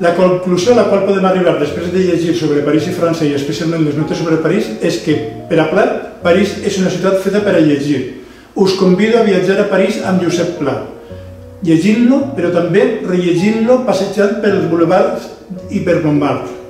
La conclusió a la qual podem arribar després de llegir sobre París i França i especialment les notes sobre París és que, per a Pla, París és una ciutat feta per a llegir. Us convido a viatjar a París amb Josep Pla, llegint-lo, però també rellegint-lo passejant pels boulevards i per Montmartre.